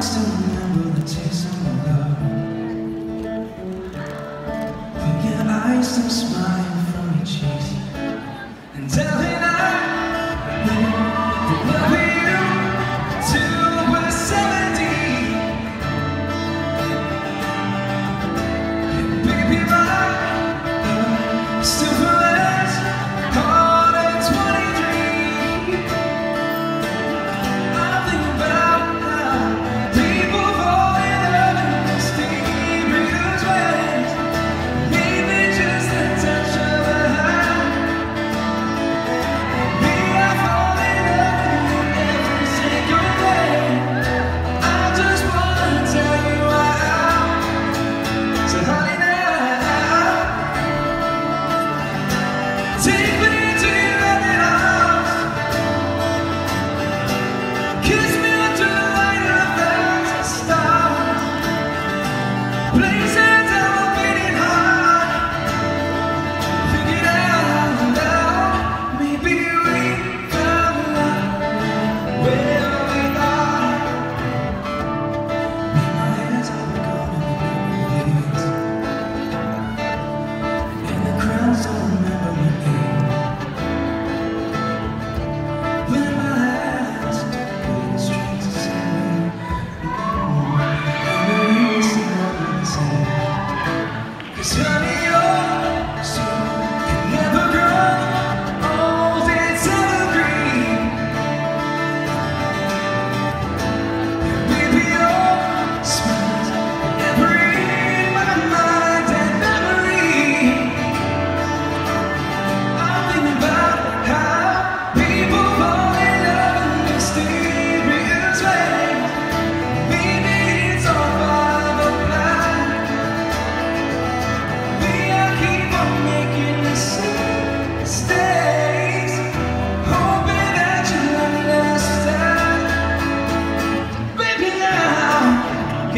I still remember the taste of my love. Your eyes still smile from your cheeks. Tell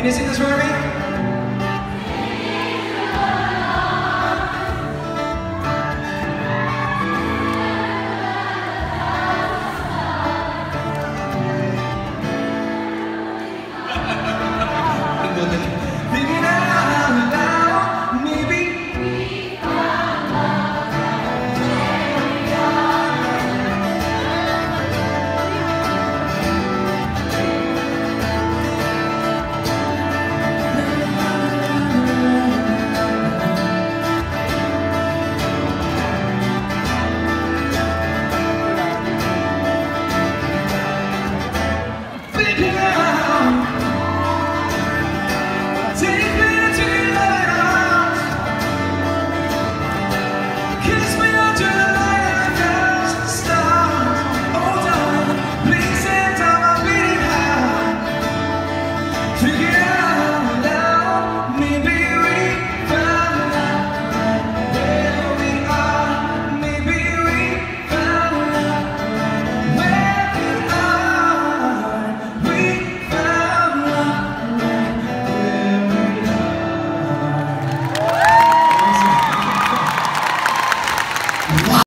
Can you see this with me?